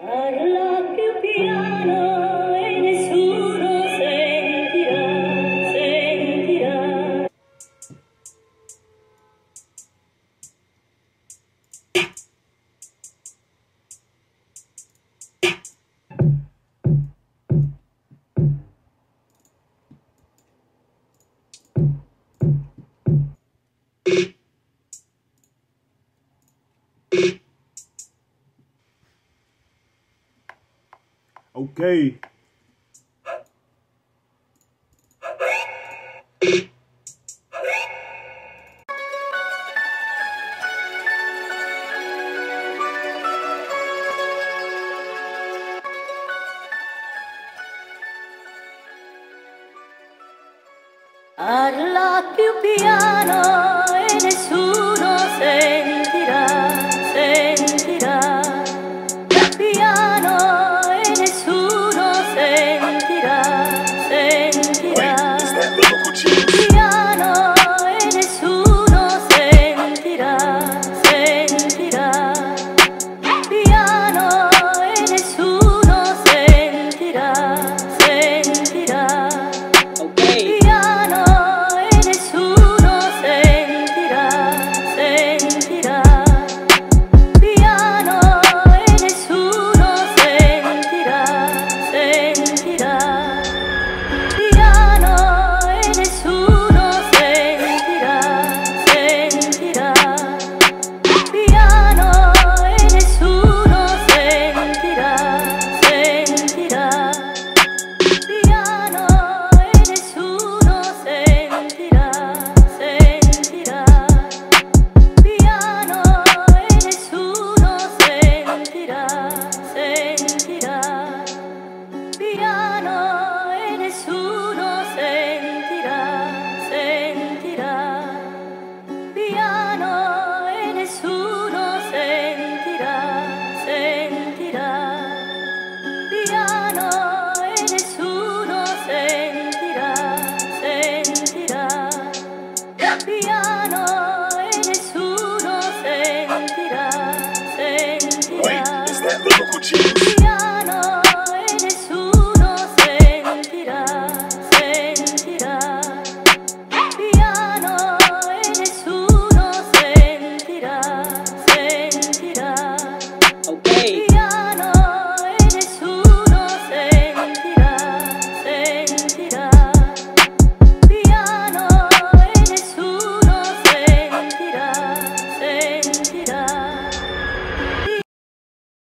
I love you, piano. Okay. Più piano e nessuno it up.